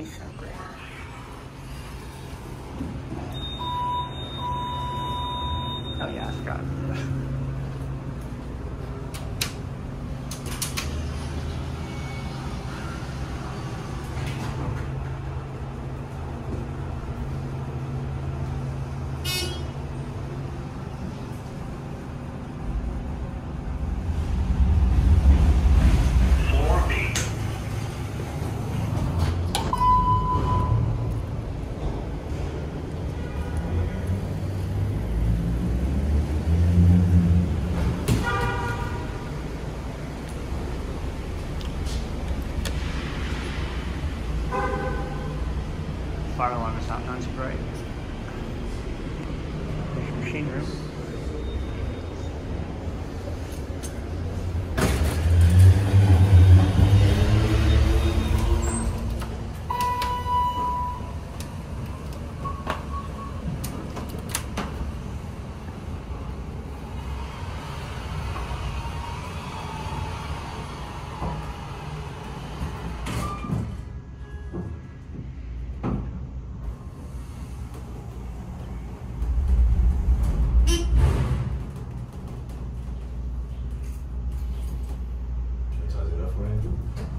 be so great. Oh yeah, I forgot. Fire alarm the South Nuns Parade. Machine room. friend.